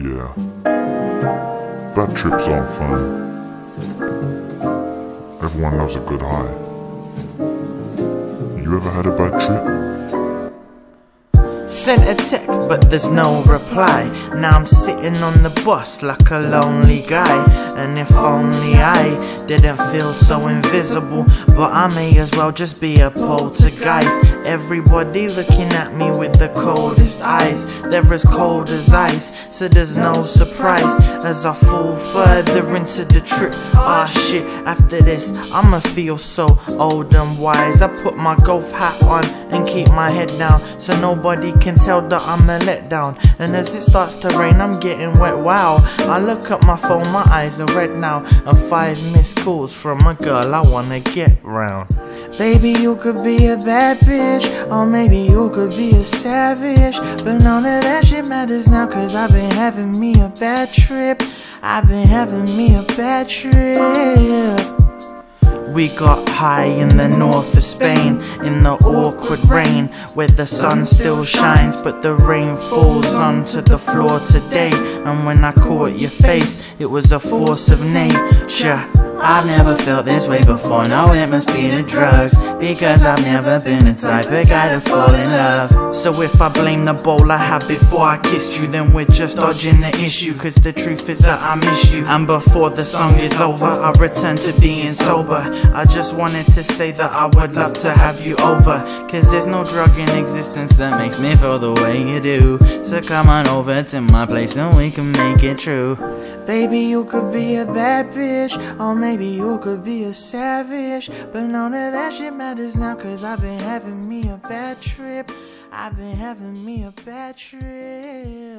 Yeah. Bad trips aren't fun. Everyone loves a good high. You ever had a bad trip? Sent a text, but there's no reply. Now I'm sitting on the bus like a lonely guy. And if only I didn't feel so invisible, but I may as well just be a poltergeist. Everybody looking at me with the coldest eyes. They're as cold as ice, so there's no surprise as I fall further into the trip. Ah shit, after this, I'ma feel so old and wise. I put my golf hat on and keep my head down so nobody can tell that I'm a letdown. And as it starts to rain, I'm getting wet. Wow, I look at my phone, my eyes are red now. And five missed calls from a girl I wanna get round. Baby, you could be a bad bitch, or maybe you could be a savage. But none of that shit matters now, cause I've been having me a bad trip. I've been having me a bad trip. We got high in the north of Spain in the awkward rain where the sun still shines but the rain falls onto the floor today. And when I caught your face, it was a force of nature. I've never felt this way before, no it must be the drugs Because I've never been the type of guy to fall in love. So if I blame the bowl I had before I kissed you Then we're just dodging the issue Cause the truth is that I miss you. And before the song is over I return to being sober. I just wanted to say that I would love to have you over Cause there's no drug in existence that makes me feel the way you do. So come on over to my place and we can make it true Baby, you could be a bad bitch, or maybe you could be a savage. But none of that shit matters now, cause I've been having me a bad trip. I've been having me a bad trip.